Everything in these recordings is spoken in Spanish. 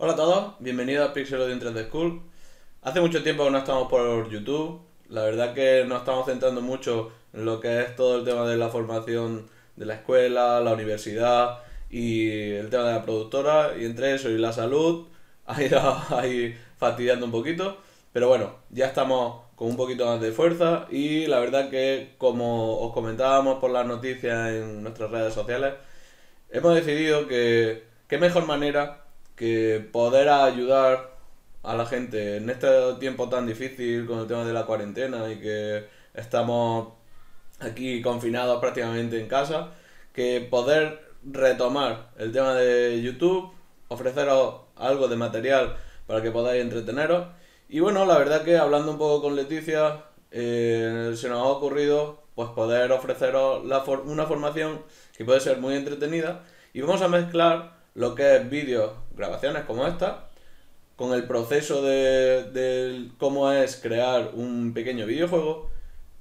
Hola a todos, bienvenidos a Pixel Audio 3D School. Hace mucho tiempo que no estamos por YouTube, la verdad que nos estamos centrando mucho en lo que es todo el tema de la formación de la escuela, la universidad y el tema de la productora, y entre eso y la salud, ha ido ahí fastidiando un poquito, pero bueno, ya estamos con un poquito más de fuerza. Y la verdad que como os comentábamos por las noticias en nuestras redes sociales, hemos decidido que qué mejor manera que poder ayudar a la gente en este tiempo tan difícil con el tema de la cuarentena y que estamos aquí confinados prácticamente en casa, que poder retomar el tema de YouTube, ofreceros algo de material para que podáis entreteneros. Y bueno, la verdad que hablando un poco con Leticia, eh, se nos ha ocurrido pues poder ofreceros una formación que puede ser muy entretenida y vamos a mezclar lo que es vídeos, grabaciones como esta, con el proceso de, cómo es crear un pequeño videojuego,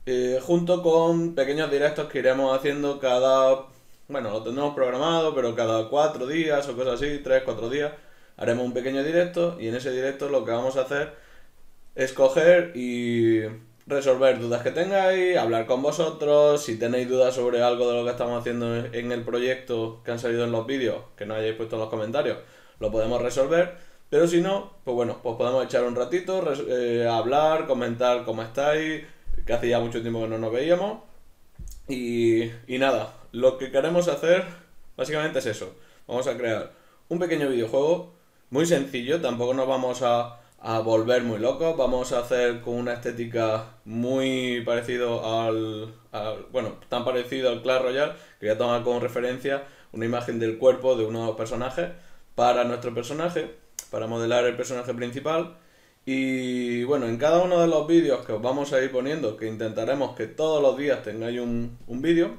eh, junto con pequeños directos que iremos haciendo cada, bueno, lo tendremos programado, pero cada cuatro días o cosas así, tres, cuatro días, haremos un pequeño directo y en ese directo lo que vamos a hacer es coger y resolver dudas que tengáis, hablar con vosotros, si tenéis dudas sobre algo de lo que estamos haciendo en el proyecto que han salido en los vídeos, que no hayáis puesto en los comentarios, lo podemos resolver. Pero si no, pues bueno, pues podemos echar un ratito, eh, hablar, comentar cómo estáis, que hace ya mucho tiempo que no nos veíamos. Y, y nada, lo que queremos hacer básicamente es eso. Vamos a crear un pequeño videojuego, muy sencillo, tampoco nos vamos a a volver muy locos. Vamos a hacer con una estética muy parecido al, bueno, tan parecido al Clash Royale, que voy a tomar como referencia una imagen del cuerpo de uno de los personajes para nuestro personaje, para modelar el personaje principal. Y bueno, en cada uno de los vídeos que os vamos a ir poniendo, que intentaremos que todos los días tengáis un, un vídeo,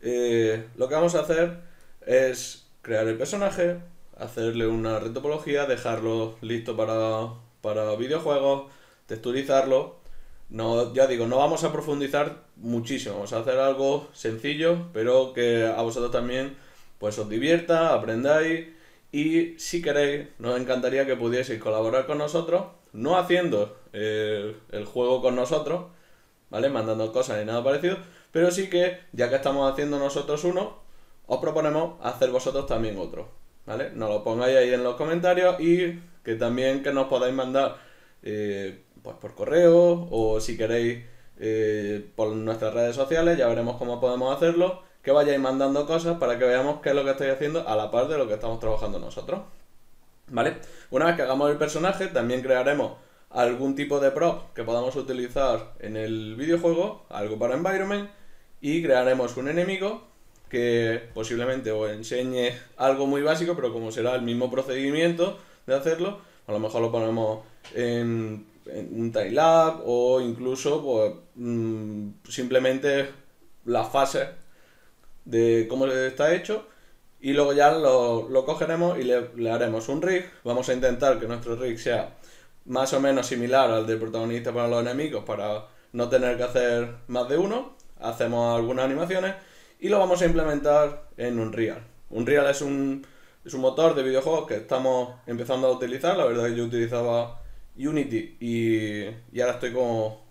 eh, lo que vamos a hacer es crear el personaje, hacerle una retopología, dejarlo listo para para videojuegos, texturizarlo. No, ya digo, no vamos a profundizar muchísimo, vamos a hacer algo sencillo, pero que a vosotros también pues os divierta, aprendáis y si queréis, nos encantaría que pudieseis colaborar con nosotros, no haciendo el, el juego con nosotros, ¿vale? Mandando cosas y nada parecido, pero sí que, ya que estamos haciendo nosotros uno, os proponemos hacer vosotros también otro, ¿vale? Nos lo pongáis ahí en los comentarios y que también que nos podáis mandar eh, pues por correo o si queréis eh, por nuestras redes sociales, ya veremos cómo podemos hacerlo, que vayáis mandando cosas para que veamos qué es lo que estáis haciendo a la par de lo que estamos trabajando nosotros. ¿Vale? Una vez que hagamos el personaje, también crearemos algún tipo de prop que podamos utilizar en el videojuego, algo para environment, y crearemos un enemigo que posiblemente os enseñe algo muy básico, pero como será el mismo procedimiento, de hacerlo, a lo mejor lo ponemos en, un Lab o incluso pues, mm, simplemente la fase de cómo está hecho y luego ya lo, lo cogeremos y le, haremos un rig. Vamos a intentar que nuestro rig sea más o menos similar al del protagonista para los enemigos para no tener que hacer más de uno. Hacemos algunas animaciones y lo vamos a implementar en Unreal. Unreal es un es un motor de videojuegos que estamos empezando a utilizar. La verdad es que yo utilizaba Unity y, y ahora estoy como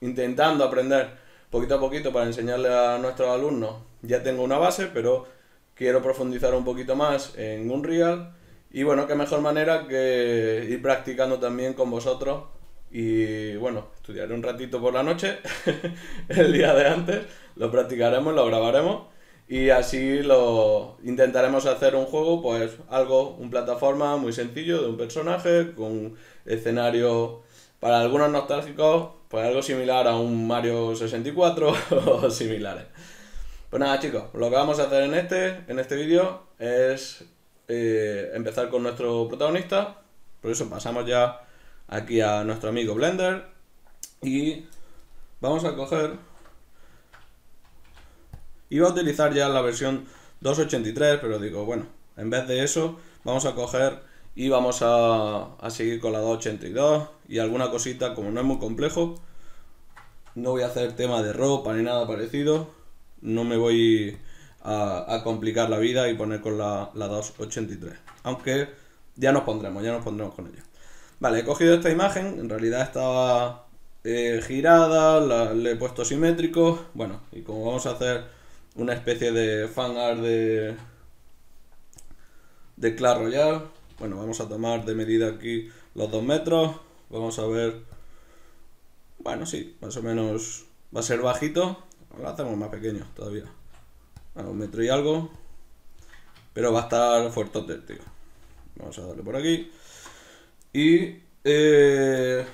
intentando aprender poquito a poquito para enseñarle a nuestros alumnos. Ya tengo una base, pero quiero profundizar un poquito más en Unreal. Y bueno, qué mejor manera que ir practicando también con vosotros. Y bueno, estudiaré un ratito por la noche, el día de antes, lo practicaremos, lo grabaremos y así lo intentaremos hacer un juego, pues algo, un plataforma muy sencillo de un personaje con escenario para algunos nostálgicos, pues algo similar a un Mario 64 o similares. Pues nada chicos, lo que vamos a hacer en este, en este vídeo es eh, empezar con nuestro protagonista. Por eso pasamos ya aquí a nuestro amigo Blender y vamos a coger Iba a utilizar ya la versión 2.83, pero digo, bueno, en vez de eso, vamos a coger y vamos a, seguir con la 2.82 y alguna cosita, como no es muy complejo, no voy a hacer tema de ropa ni nada parecido, no me voy a, complicar la vida y poner con la, la 2.83. Aunque ya nos pondremos, ya nos pondremos con ello. Vale, he cogido esta imagen, en realidad estaba eh, girada, la, le he puesto simétrico, bueno, y como vamos a hacer una especie de fan art de, de Clash Royale, bueno, vamos a tomar de medida aquí los dos metros, vamos a ver, bueno, sí, más o menos va a ser bajito, lo hacemos más pequeño todavía, bueno, un metro y algo, pero va a estar fuerte, tío. Vamos a darle por aquí. Y eh,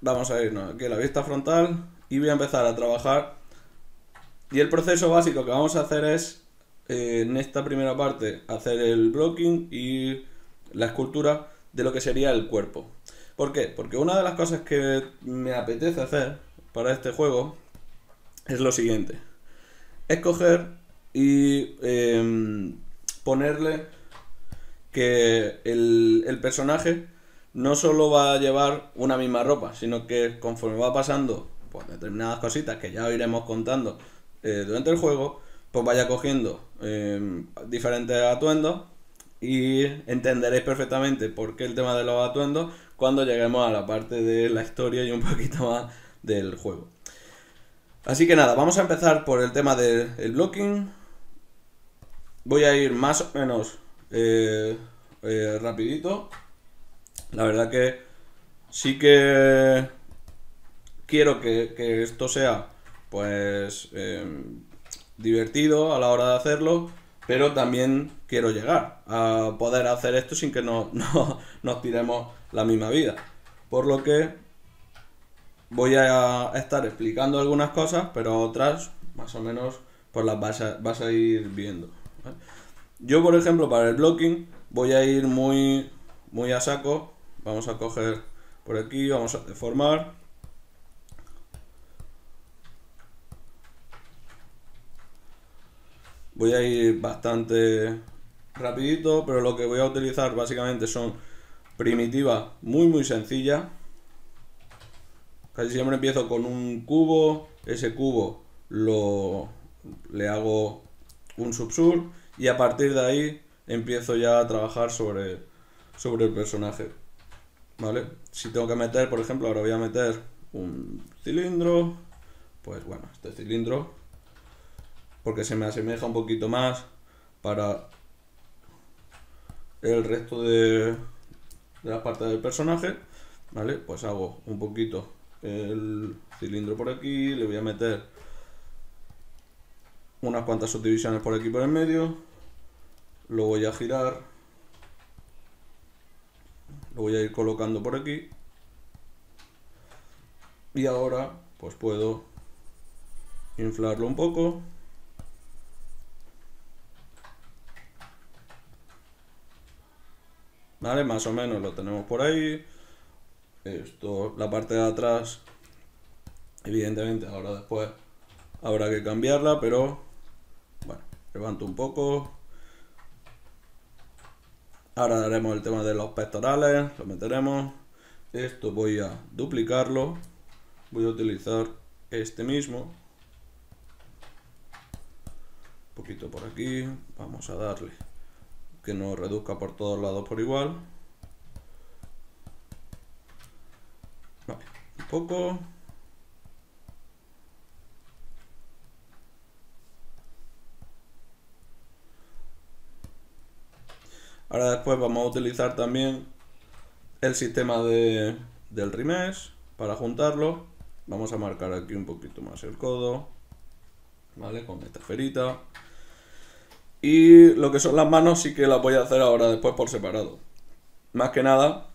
vamos a irnos aquí a la vista frontal y voy a empezar a trabajar. Y el proceso básico que vamos a hacer es, eh, en esta primera parte, hacer el blocking y la escultura de lo que sería el cuerpo. ¿Por qué? Porque una de las cosas que me apetece hacer para este juego es lo siguiente. Escoger y em, ponerle que el, personaje no solo va a llevar una misma ropa, sino que conforme va pasando pues, determinadas cositas que ya iremos contando eh, durante el juego, pues vaya cogiendo em, diferentes atuendos y entenderéis perfectamente por qué el tema de los atuendos cuando lleguemos a la parte de la historia y un poquito más del juego. Así que nada, vamos a empezar por el tema del blocking. Voy a ir más o menos eh, eh, rapidito. La verdad que sí que quiero que, esto sea pues em, divertido a la hora de hacerlo, pero también quiero llegar a poder hacer esto sin que no, nos tiremos la misma vida. Por lo que voy a estar explicando algunas cosas, pero otras más o menos pues las vas a, vas a ir viendo. Yo, por ejemplo, para el blocking voy a ir muy, muy a saco. Vamos a coger por aquí, vamos a deformar. Voy a ir bastante rapidito, pero lo que voy a utilizar básicamente son primitivas muy muy sencillas. Casi siempre empiezo con un cubo, ese cubo lo le hago un subsur y a partir de ahí empiezo ya a trabajar sobre, sobre el personaje. ¿Vale? Si tengo que meter, por ejemplo, ahora voy a meter un cilindro, pues bueno, este cilindro, porque se me asemeja un poquito más para el resto de, de la parte del personaje, ¿vale? Pues hago un poquito el cilindro por aquí, le voy a meter unas cuantas subdivisiones por aquí por el medio, lo voy a girar lo voy a ir colocando por aquí y ahora pues puedo inflarlo un poco vale más o menos lo tenemos por ahí esto la parte de atrás evidentemente ahora después habrá que cambiarla pero bueno levanto un poco Ahora haremos el tema de los pectorales, lo meteremos. Esto voy a duplicarlo. Voy a utilizar este mismo. Un poquito por aquí. Vamos a darle que no reduzca por todos lados por igual. Un poco. Ahora después vamos a utilizar también el sistema de, del rimesh para juntarlo. Vamos a marcar aquí un poquito más el codo, ¿vale? Con esta esferita. Y lo que son las manos sí que las voy a hacer ahora después por separado. Más que nada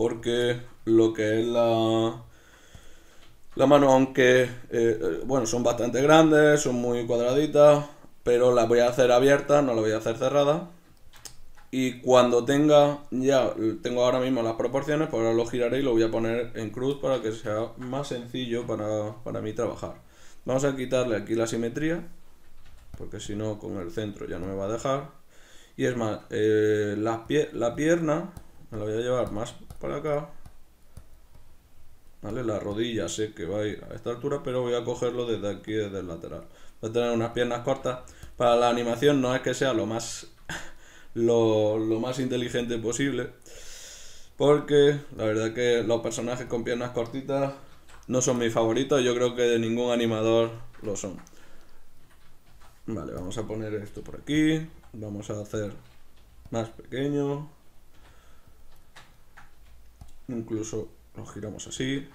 porque lo que es la, la mano, aunque, eh, eh, bueno, son bastante grandes, son muy cuadraditas, pero las voy a hacer abiertas, no las voy a hacer cerradas. Y cuando tenga, ya tengo ahora mismo las proporciones, pues ahora lo giraré y lo voy a poner en cruz para que sea más sencillo para, para mí trabajar. Vamos a quitarle aquí la simetría, porque si no con el centro ya no me va a dejar. Y es más, eh, la, pie la pierna me la voy a llevar más para acá. ¿Vale? La rodilla sé que va a ir a esta altura, pero voy a cogerlo desde aquí, desde el lateral. Voy a tener unas piernas cortas. Para la animación no es que sea lo más lo, lo más inteligente posible. Porque la verdad que los personajes con piernas cortitas no son mis favoritos, yo creo que de ningún animador lo son. Vale, vamos a poner esto por aquí, vamos a hacer más pequeño. Incluso lo giramos así.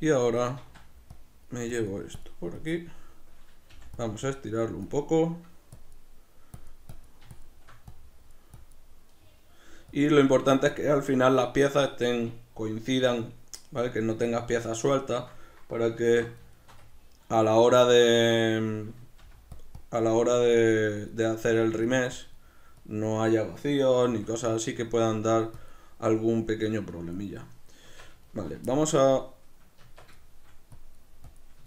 Y ahora me llevo esto por aquí. Vamos a estirarlo un poco. Y lo importante es que al final las piezas estén, coincidan, ¿vale? Que no tengas piezas sueltas para que a la hora de a la hora de, de hacer el remesh no haya vacíos ni cosas así que puedan dar algún pequeño problemilla. Vale, vamos a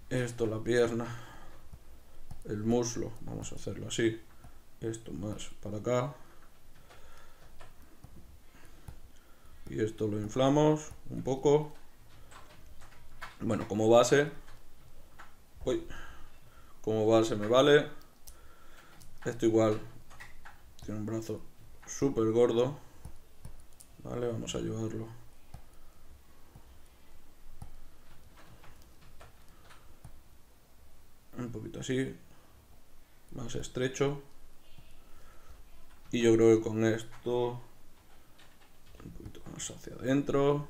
esto la pierna, el muslo, vamos a hacerlo así, esto más para acá. y esto lo inflamos un poco bueno como base uy, como base me vale. Esto igual tiene un brazo súper gordo. Vale vamos a llevarlo un poquito así más estrecho. Y yo creo que con esto un poquito más hacia adentro.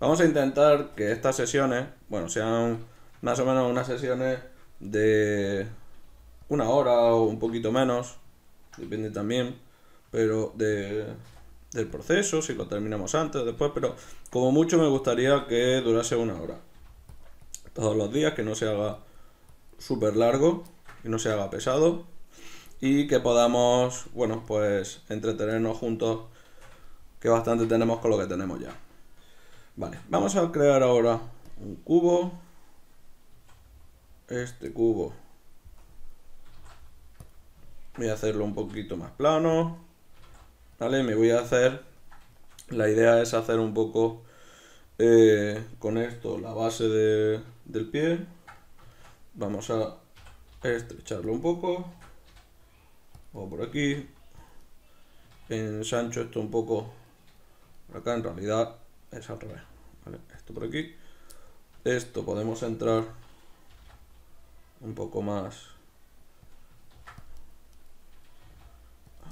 Vamos a intentar que estas sesiones, bueno, sean más o menos unas sesiones de una hora o un poquito menos, depende también, pero de, del proceso, si lo terminamos antes o después, pero como mucho me gustaría que durase una hora todos los días, que no se haga súper largo, que no se haga pesado y que podamos, bueno, pues entretenernos juntos, que bastante tenemos con lo que tenemos ya. Vale, vamos a crear ahora un cubo. Este cubo. Voy a hacerlo un poquito más plano. Vale, me voy a hacer... La idea es hacer un poco eh, con esto la base de, del pie. Vamos a estrecharlo un poco. O por aquí. Ensancho esto un poco. Acá en realidad es al revés esto por aquí esto podemos entrar un poco más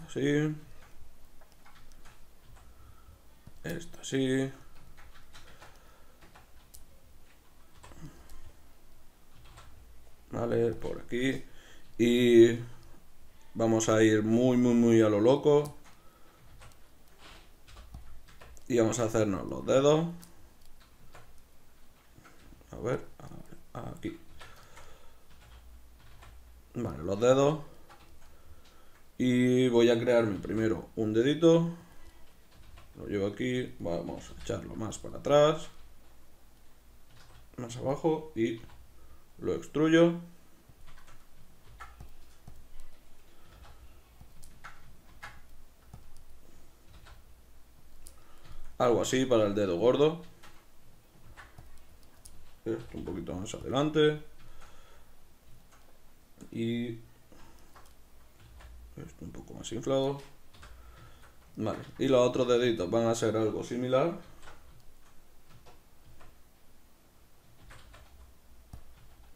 así esto así ¿vale? Por aquí. Y vamos a ir muy, muy, muy a lo loco. Y vamos a hacernos los dedos. A ver, aquí. Vale, los dedos. Y voy a crearme primero un dedito. Lo llevo aquí. Vamos a echarlo más para atrás. Más abajo y lo extruyo. Algo así para el dedo gordo. Esto un poquito más adelante. Y esto un poco más inflado. Vale, y los otros deditos van a ser algo similar.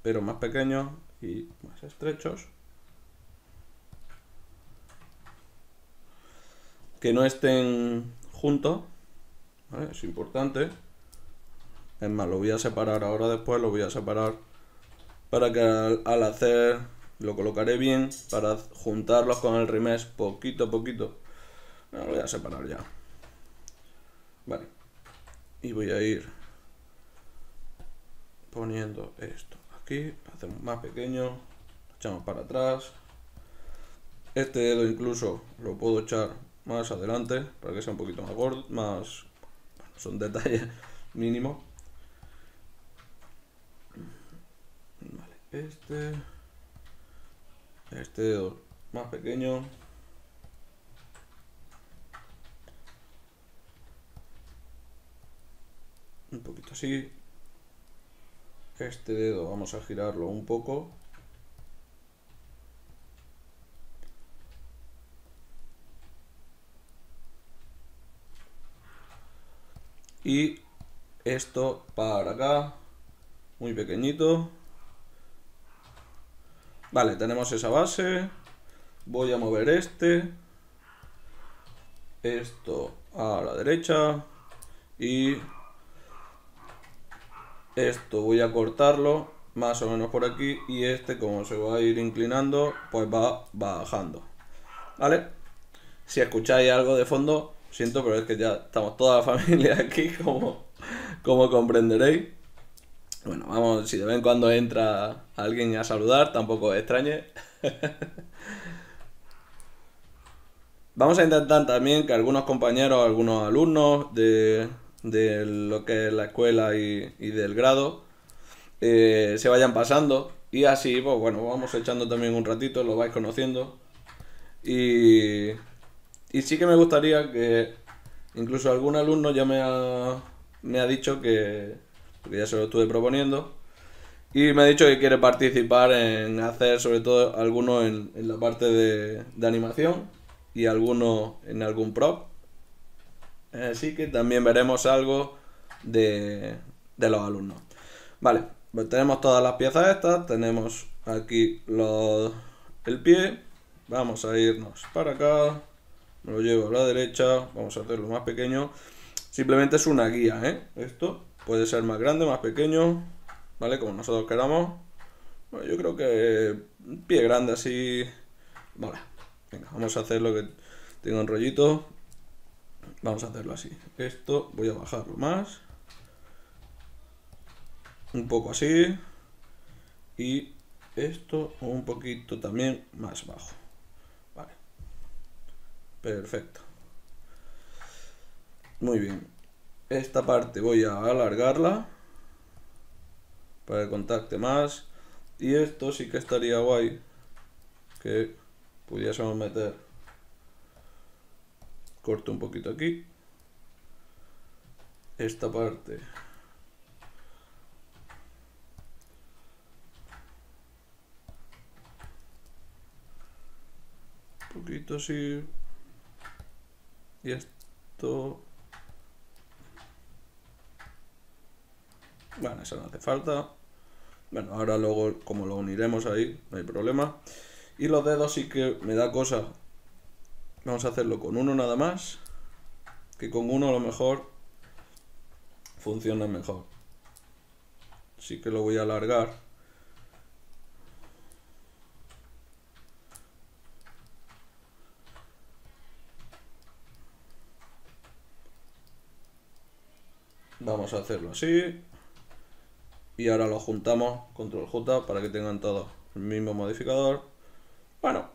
pero más pequeños y más estrechos. Que no estén juntos, es importante. Es más, lo voy a separar ahora después, lo voy a separar para que al, hacer lo colocaré bien para juntarlos con el remesh poquito a poquito. lo voy a separar ya. Vale. Y voy a ir poniendo esto aquí, hacemos más pequeño, echamos para atrás. Este dedo incluso lo puedo echar más adelante para que sea un poquito más gordo, más... son detalles mínimos. este, este dedo más pequeño. Un poquito así. Este dedo vamos a girarlo un poco. Y esto para acá, muy pequeñito. Vale, tenemos esa base. Voy a mover este. Esto a la derecha. Y esto voy a cortarlo más o menos por aquí. Y este, como se va a ir inclinando, pues va bajando. ¿Vale? Si escucháis algo de fondo, siento, pero es que ya estamos toda la familia aquí, como, como comprenderéis. Bueno, vamos, si de vez en cuando entra alguien a saludar, tampoco extrañe. vamos a intentar también que algunos compañeros, algunos alumnos de, de lo que es la escuela y, y del grado eh, se vayan pasando y así, pues bueno, vamos echando también un ratito, lo vais conociendo. Y, y sí que me gustaría que incluso algún alumno ya me ha, me ha dicho que, porque ya se lo estuve proponiendo. Y me ha dicho que quiere participar en hacer sobre todo algunos en, en la parte de, de, animación y algunos en algún prop. Así que también veremos algo de, de los alumnos. Vale, pues tenemos todas las piezas estas, tenemos aquí los, el pie, vamos a irnos para acá, me lo llevo a la derecha, vamos a hacerlo más pequeño, simplemente es una guía, ¿eh? Esto, Puede ser más grande, más pequeño, ¿vale? Como nosotros queramos. Bueno, yo creo que pie grande así... Vale, venga, vamos a hacer lo que tengo un rollito. Vamos a hacerlo así. Esto voy a bajarlo más. Un poco así. Y esto un poquito también más bajo. Vale. Perfecto. Muy bien esta parte voy a alargarla para que contacte más. Y esto sí que estaría guay que pudiésemos meter corto un poquito aquí esta parte. Un poquito así. Y esto Bueno, eso no hace falta. Bueno, ahora luego como lo uniremos ahí, no hay problema. Y los dedos sí que me da cosa. Vamos a hacerlo con uno nada más. Que con uno a lo mejor funciona mejor. Sí que lo voy a alargar. Vamos a hacerlo así y ahora lo juntamos, control J, para que tengan todos el mismo modificador. Bueno.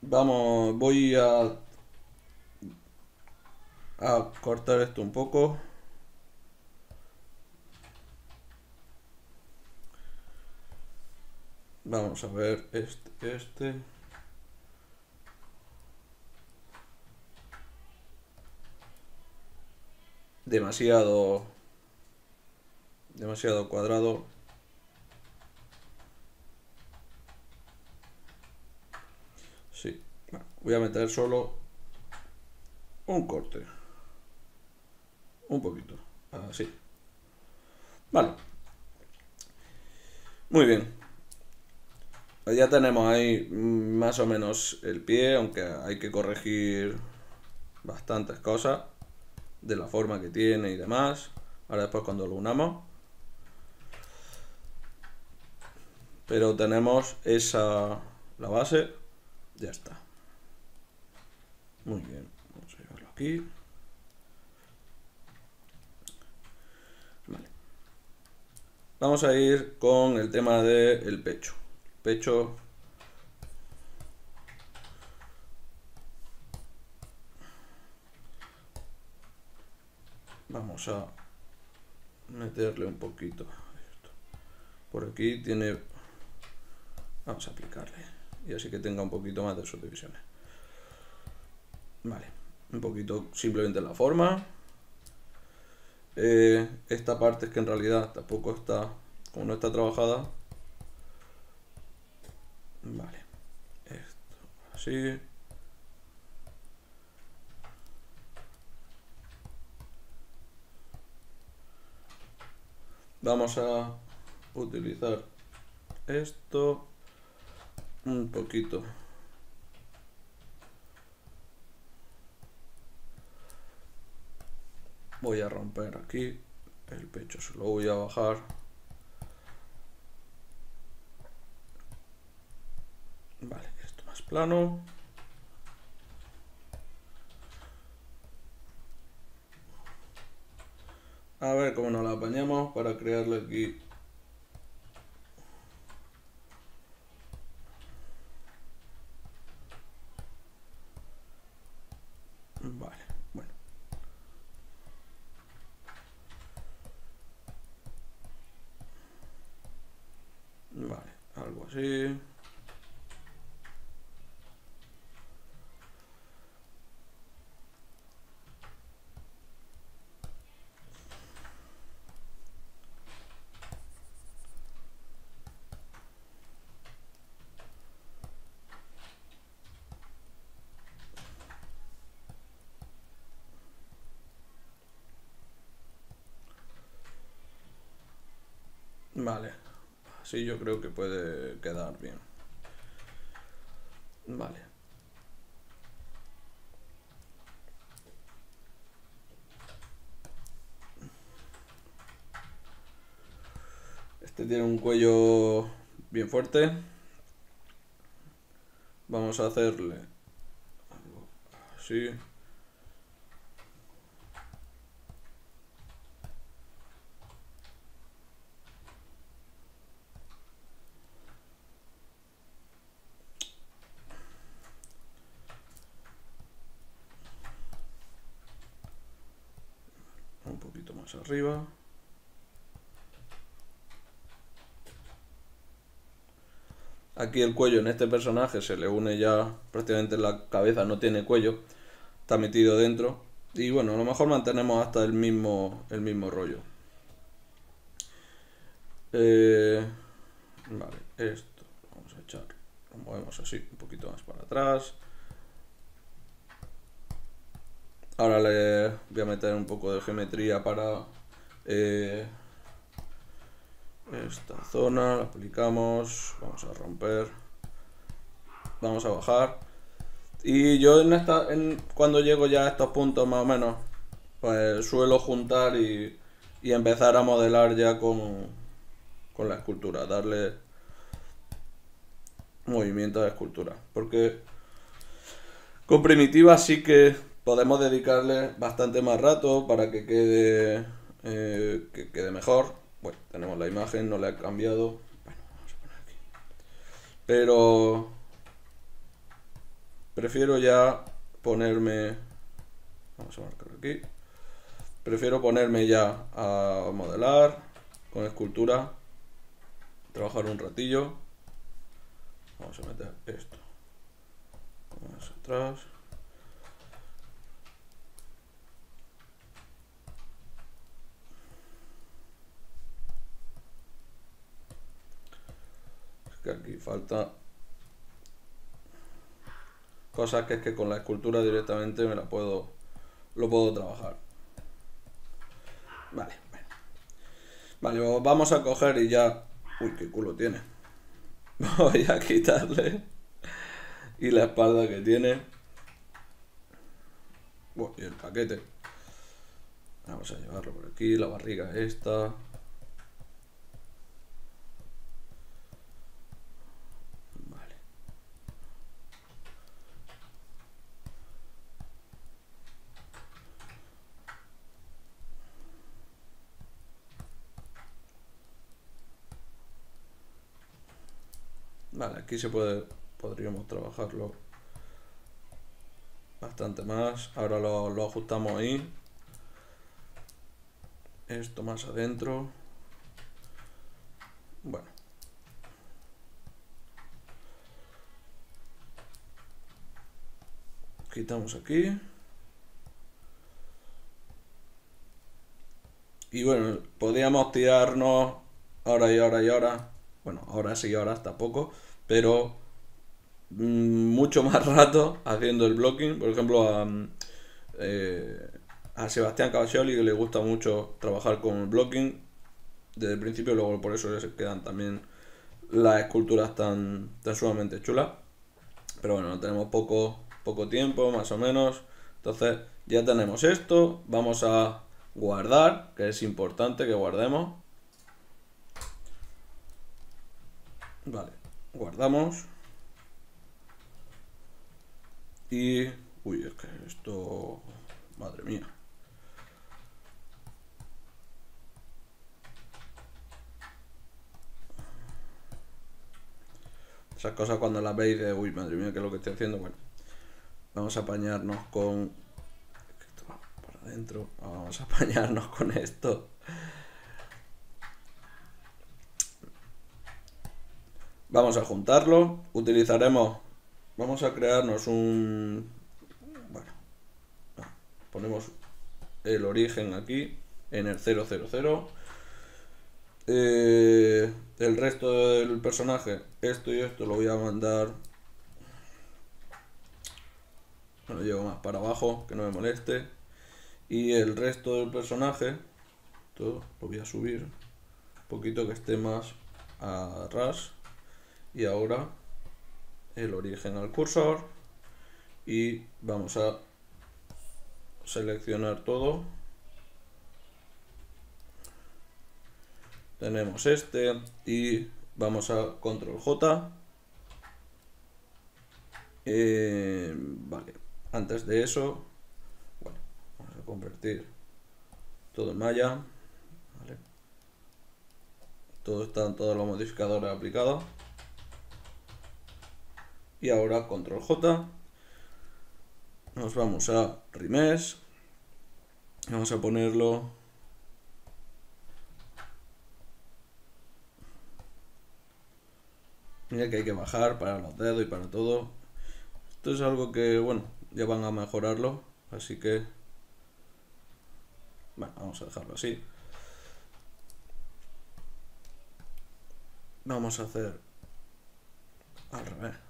Vamos, voy a, a cortar esto un poco. Vamos a ver este, este. Demasiado demasiado cuadrado. Sí voy a meter solo un corte. Un poquito. Así vale. Muy bien. Ya tenemos ahí más o menos el pie aunque hay que corregir bastantes cosas de la forma que tiene y demás. Ahora después cuando lo unamos. Pero tenemos esa, la base, ya está. Muy bien, vamos a llevarlo aquí. Vale. Vamos a ir con el tema del pecho. Pecho a meterle un poquito por aquí tiene vamos a aplicarle y así que tenga un poquito más de subdivisiones vale un poquito simplemente la forma. Eh, esta parte es que en realidad tampoco está, como no está trabajada. Vale, esto así. Vamos a utilizar esto un poquito. Voy a romper aquí el pecho se lo voy a bajar. Vale esto más plano a ver cómo nos la apañamos para crearle aquí así yo creo que puede quedar bien. Vale. Este tiene un cuello bien fuerte. Vamos a hacerle algo arriba. Aquí el cuello en este personaje se le une ya prácticamente la cabeza, no tiene cuello, está metido dentro. Y bueno, a lo mejor mantenemos hasta el mismo, el mismo rollo. Eh, vale, esto vamos a echar, lo movemos así, un poquito más para atrás. Ahora le voy a meter un poco de geometría para eh, esta zona. La aplicamos. Vamos a romper. Vamos a bajar. Y yo en esta, cuando llego ya a estos puntos más o menos, pues suelo juntar y, empezar a modelar ya con, con la escultura. Darle movimiento de escultura. Porque con primitiva sí que podemos dedicarle bastante más rato para que quede, eh, que quede mejor. Bueno, tenemos la imagen, no la he cambiado. Bueno, vamos a poner aquí. Pero prefiero ya ponerme... Vamos a marcar aquí. Prefiero ponerme ya a modelar con escultura. Trabajar un ratillo. Vamos a meter esto. Más atrás. Aquí falta cosas que es que con la escultura directamente me la puedo lo puedo trabajar. Vale vale. Vamos a coger y ya uy qué culo tiene. Voy a quitarle y la espalda que tiene. Y el paquete. Vamos a llevarlo por aquí la barriga esta Aquí se puede, podríamos trabajarlo bastante más. Ahora lo, ajustamos ahí. Esto más adentro. Bueno. Quitamos aquí. Y bueno, podríamos tirarnos ahora y ahora y ahora. Bueno, ahora sí, ahora hasta poco. Pero mm, mucho más rato haciendo el blocking. Por ejemplo, a, eh, a Sebastián Cavaccioli que le gusta mucho trabajar con el blocking. Desde el principio, luego por eso se quedan también las esculturas tan, tan sumamente chulas. Pero bueno, no tenemos poco, poco tiempo, más o menos. Entonces, ya tenemos esto. Vamos a guardar, que es importante que guardemos. Vale, guardamos. Y... Uy, es que esto... Madre mía. Esas cosas cuando las veis de, uy, madre mía, ¿qué es lo que estoy haciendo? Bueno, vamos a apañarnos con... Esto. Vamos a apañarnos con esto. Vamos a juntarlo. Utilizaremos... Vamos a crearnos un... Bueno. Ponemos el origen aquí en el 000 eh, el resto del personaje, esto y esto lo voy a mandar. Lo llevo más para abajo, que no me moleste. Y el resto del personaje, todo lo voy a subir un poquito que esté más a ras. Y ahora el origen al cursor. Y vamos a seleccionar todo. Tenemos este y vamos a control J. Eh, vale antes de eso bueno, vamos a convertir todo en malla todo está en todos los modificadores aplicados y ahora control J nos vamos a Rimes vamos a ponerlo Mira que hay que bajar para los dedos y para todo. Esto es algo que, bueno, ya van a mejorarlo. Así que... Bueno, vamos a dejarlo así. Vamos a hacer al revés.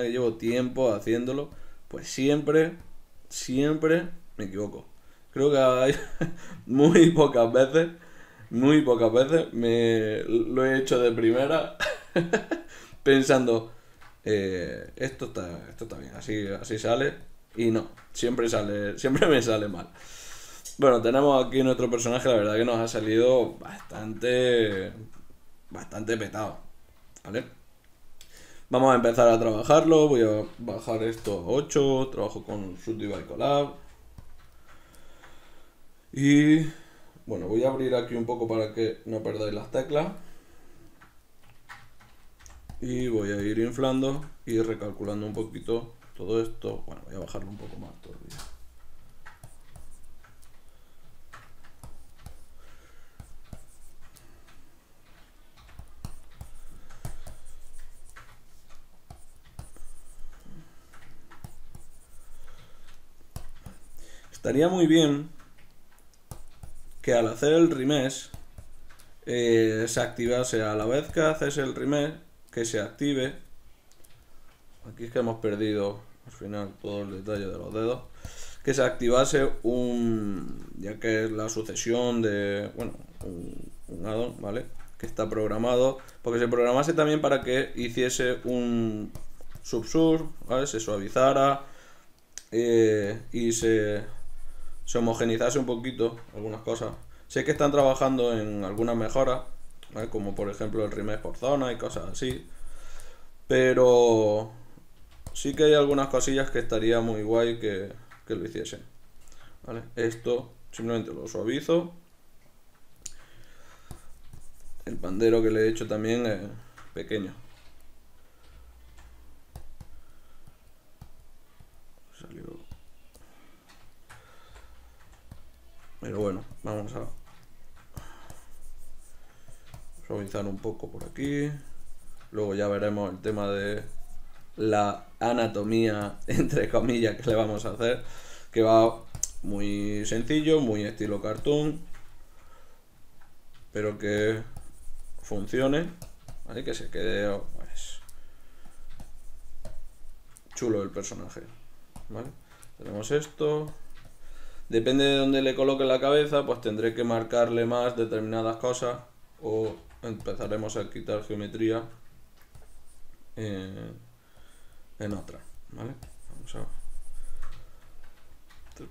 Que llevo tiempo haciéndolo. Pues siempre, siempre me equivoco. Creo que hay muy pocas veces, muy pocas veces me lo he hecho de primera. pensando, eh, esto, está, esto está bien, así, así sale. Y no, siempre sale, siempre me sale mal. Bueno, tenemos aquí nuestro personaje, la verdad que nos ha salido bastante, bastante petado, ¿vale? Vamos a empezar a trabajarlo, voy a bajar esto a 8, trabajo con Subdivide Collab. Y bueno, voy a abrir aquí un poco para que no perdáis las teclas y voy a ir inflando y recalculando un poquito todo esto. Bueno, voy a bajarlo un poco más todavía. Estaría muy bien que al hacer el remesh se activase a la vez que haces el remesh que se active. Aquí es que hemos perdido al final todo el detalle de los dedos. Que se activase un, ya que es la sucesión de, bueno, un, un addon, ¿vale? Que está programado, porque se programase también para que hiciese un subsur, ¿vale? Se suavizara eh, y se, se homogenizase un poquito algunas cosas. Sé que están trabajando en algunas mejoras, como por ejemplo el remake por zona y cosas así. Pero sí que hay algunas cosillas que estaría muy guay que, que lo hiciesen. Esto simplemente lo suavizo. El pandero que le he hecho también es pequeño. Pero bueno, vamos a suavizar un poco por aquí. Luego ya veremos el tema de la anatomía, entre comillas, que le vamos a hacer. Que va muy sencillo, muy estilo cartoon. pero que funcione, ¿vale? Que se quede pues, chulo el personaje, ¿vale? Tenemos esto. Depende de dónde le coloque la cabeza, pues tendré que marcarle más determinadas cosas o empezaremos a quitar geometría en, en otra, ¿vale? Vamos a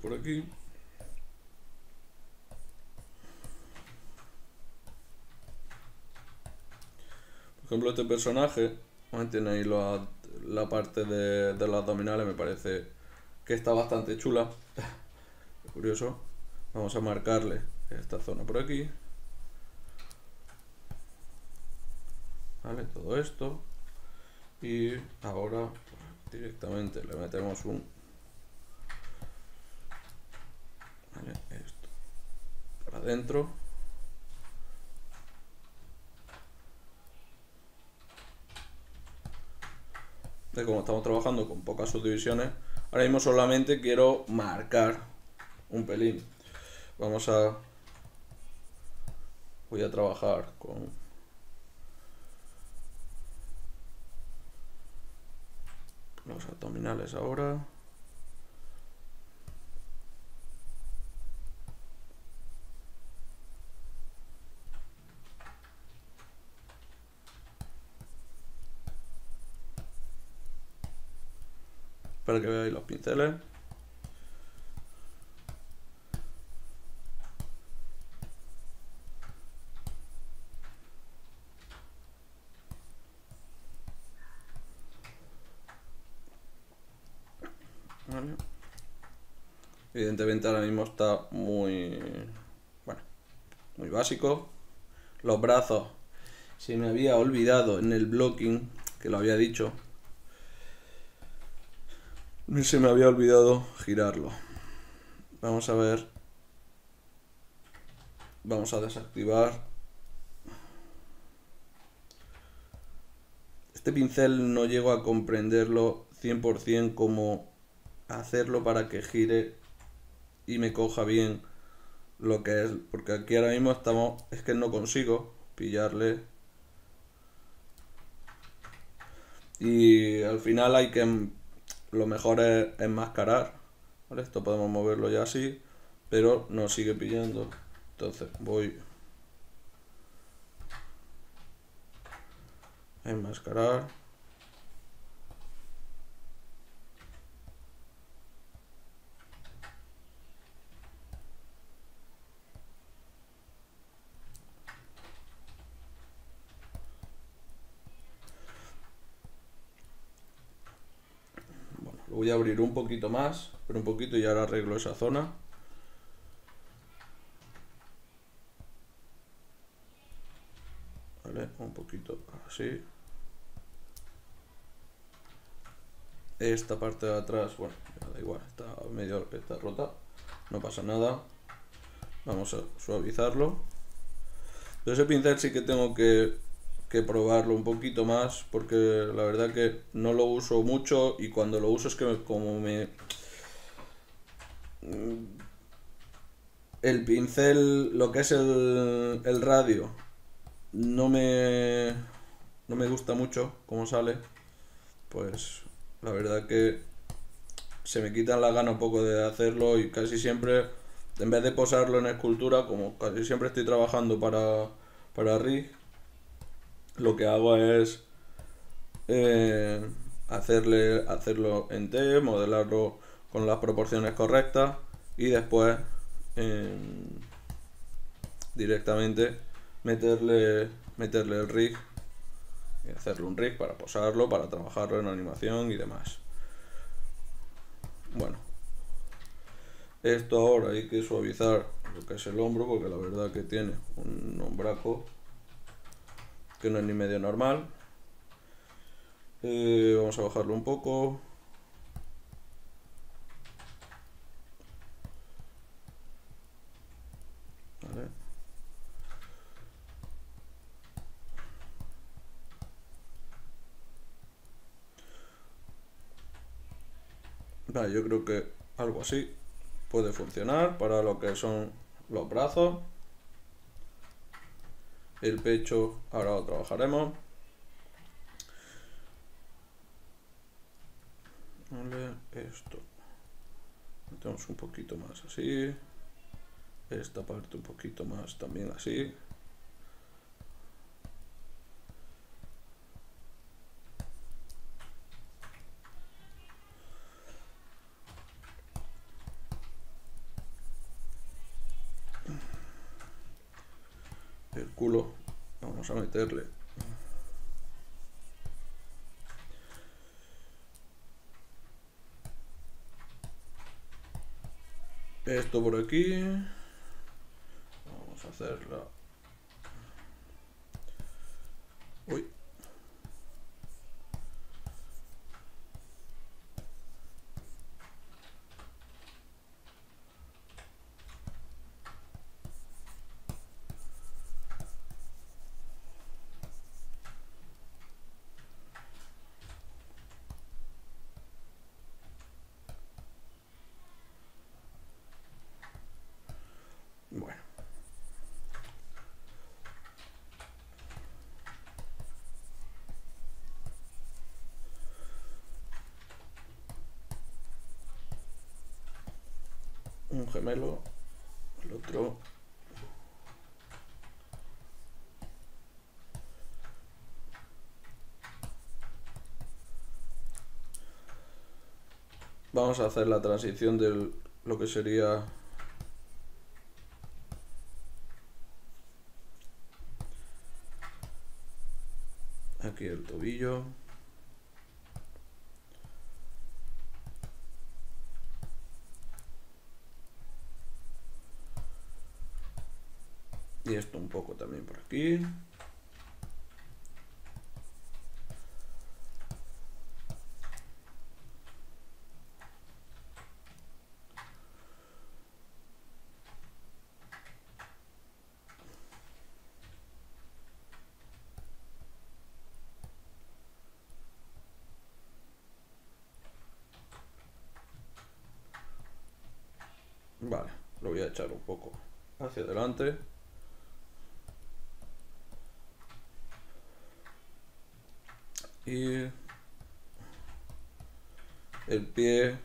por aquí. Por ejemplo, este personaje, ahí la, parte de, de los abdominales, me parece que está bastante chula. Curioso. Vamos a marcarle esta zona por aquí. Vale, todo esto. Y ahora directamente le metemos un... Vale, esto. Para adentro. De como estamos trabajando con pocas subdivisiones, ahora mismo solamente quiero marcar un pelín. Vamos a... Voy a trabajar con los abdominales ahora. Para que veáis los pinceles. Evidentemente ahora mismo está muy... Bueno, muy básico. Los brazos. Se me había olvidado en el blocking, que lo había dicho. Se me había olvidado girarlo. Vamos a ver. Vamos a desactivar. Este pincel no llego a comprenderlo 100% como hacerlo para que gire y me coja bien lo que es. Porque aquí ahora mismo estamos... Es que no consigo pillarle. Y al final hay que... Lo mejor es enmascarar. ¿vale? Esto podemos moverlo ya así. Pero no sigue pillando. Entonces voy... Enmascarar. Abrir un poquito más, pero un poquito y ahora arreglo esa zona. Vale, un poquito así. Esta parte de atrás, bueno, da igual, está medio está rota, no pasa nada. Vamos a suavizarlo. Pero ese pincel sí que tengo que que probarlo un poquito más porque la verdad que no lo uso mucho y cuando lo uso es que como me el pincel lo que es el, el radio no me no me gusta mucho como sale pues la verdad que se me quitan la gana un poco de hacerlo y casi siempre en vez de posarlo en escultura como casi siempre estoy trabajando para para rig lo que hago es eh, hacerle, hacerlo en T, modelarlo con las proporciones correctas y después directamente meterle, meterle el rig y hacerle un rig para posarlo, para trabajarlo en animación y demás. Bueno, esto ahora hay que suavizar lo que es el hombro porque la verdad que tiene un hombraco que no es ni medio normal. Eh, vamos a bajarlo un poco. Vale. Vale, yo creo que algo así puede funcionar para lo que son los brazos. El pecho ahora lo trabajaremos. Esto. Metemos un poquito más así. Esta parte un poquito más también así. Vamos a meterle. Esto por aquí. Vamos a hacerla uy Bueno. Un gemelo, el otro. Vamos a hacer la transición de lo que sería aquí el tobillo y esto un poco también por Vale, lo voy a echar un poco hacia adelante. Y el pie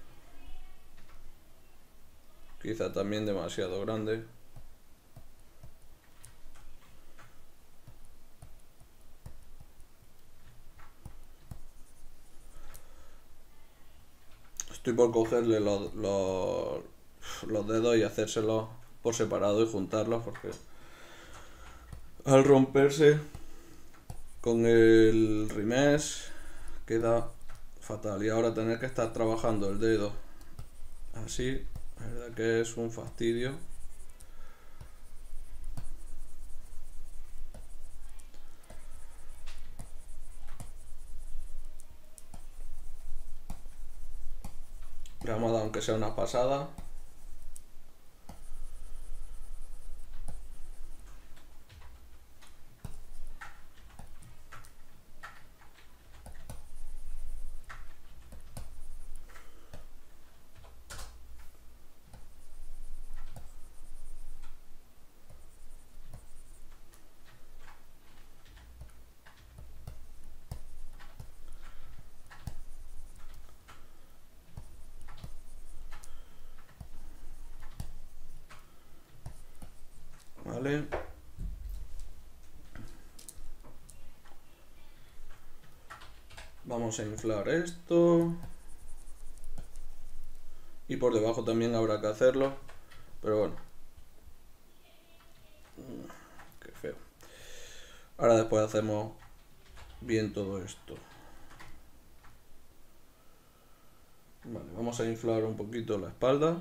quizá también demasiado grande. Estoy por cogerle los, los los dedos y hacérselos por separado y juntarlos porque al romperse con el rimés queda fatal. Y ahora tener que estar trabajando el dedo así la verdad que es un fastidio. Le aunque sea una pasada ¿Vale? Vamos a inflar esto. Y por debajo también habrá que hacerlo. Pero bueno. Mm, qué feo. Ahora después hacemos bien todo esto. Vale, vamos a inflar un poquito la espalda.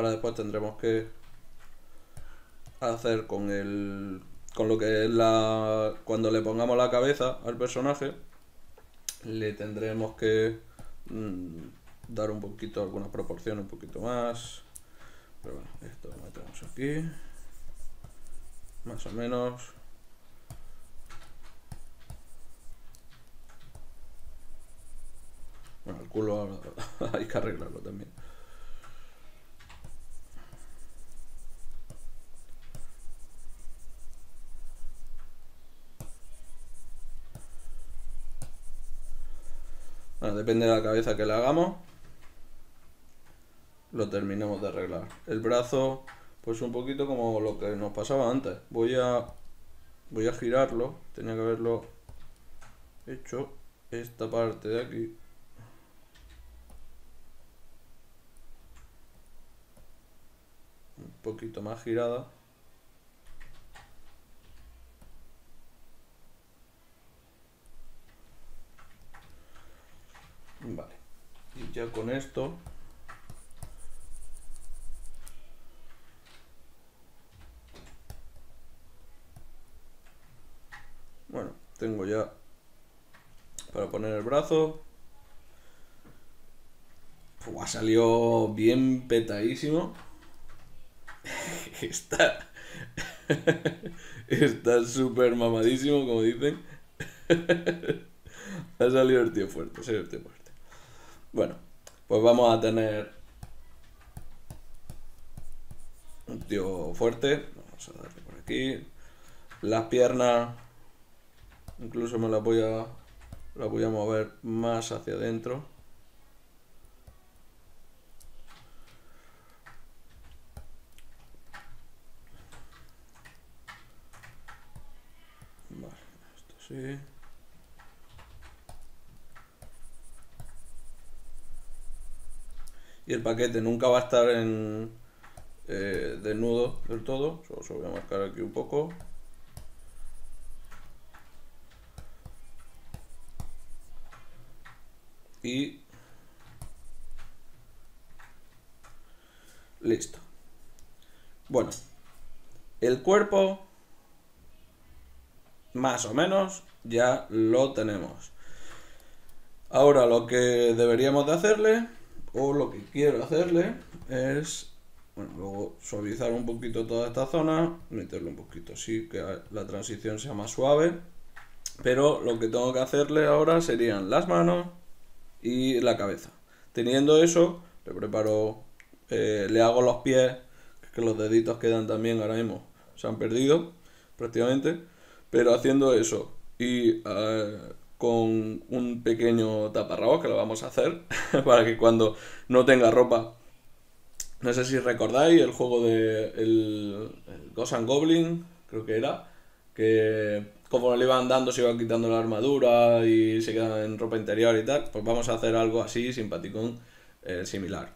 Ahora después tendremos que hacer con el con lo que es la cuando le pongamos la cabeza al personaje le tendremos que mm, dar un poquito alguna proporción un poquito más pero bueno esto lo metemos aquí más o menos. Bueno, el culo hay que arreglarlo también. Depende de la cabeza que le hagamos. Lo terminamos de arreglar. El brazo, pues un poquito como lo que nos pasaba antes. Voy a, voy a girarlo. Tenía que haberlo hecho esta parte de aquí. Un poquito más girada. Vale. Y ya con esto... Bueno, tengo ya para poner el brazo. ha salido bien petadísimo. Está... Está súper mamadísimo, como dicen. ha salido el tío fuerte, ha salido el tío fuerte. Bueno, pues vamos a tener un tío fuerte. Vamos a darle por aquí. Las piernas, incluso me las voy a, las voy a mover más hacia adentro. Vale, esto sí. Y el paquete nunca va a estar en eh, desnudo del todo. Solo se voy a marcar aquí un poco. Y listo. Bueno, el cuerpo más o menos ya lo tenemos. Ahora lo que deberíamos de hacerle o lo que quiero hacerle es, bueno, luego suavizar un poquito toda esta zona, meterle un poquito así, que la transición sea más suave. Pero lo que tengo que hacerle ahora serían las manos y la cabeza. Teniendo eso, le preparo, eh, le hago los pies, que los deditos quedan también ahora mismo, se han perdido prácticamente. Pero haciendo eso y eh, con un pequeño taparrabos que lo vamos a hacer para que cuando no tenga ropa no sé si recordáis el juego de el, and Goblin creo que era que como le iban dando se iba quitando la armadura y se quedan en ropa interior y tal pues vamos a hacer algo así simpaticón eh, similar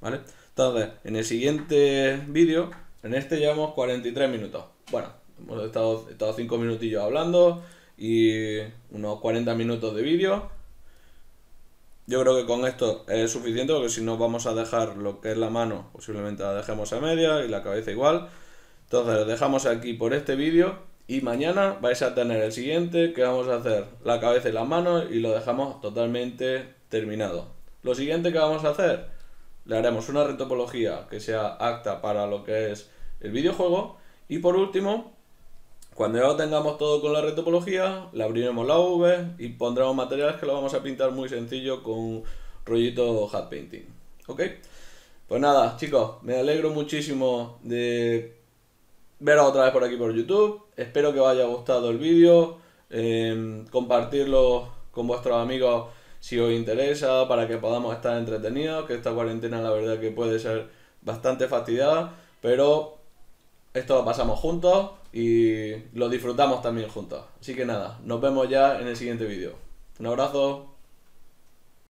vale entonces en el siguiente vídeo en este llevamos 43 minutos. Bueno hemos estado, estado 5 minutillos hablando y unos 40 minutos de vídeo. Yo creo que con esto es suficiente porque si no vamos a dejar lo que es la mano, posiblemente la dejemos a media y la cabeza igual. Entonces dejamos aquí por este vídeo y mañana vais a tener el siguiente que vamos a hacer la cabeza y las manos y lo dejamos totalmente terminado. Lo siguiente que vamos a hacer, le haremos una retopología que sea apta para lo que es el videojuego y por último cuando ya lo tengamos todo con la retopología, le abriremos la V y pondremos materiales que lo vamos a pintar muy sencillo con rollito hat painting. ¿Ok? Pues nada, chicos, me alegro muchísimo de veros otra vez por aquí por YouTube. Espero que os haya gustado el vídeo. Em, compartirlo con vuestros amigos si os interesa para que podamos estar entretenidos. Que esta cuarentena la verdad que puede ser bastante fastidiada. Pero esto lo pasamos juntos y lo disfrutamos también juntos. Así que nada, nos vemos ya en el siguiente vídeo. Un abrazo.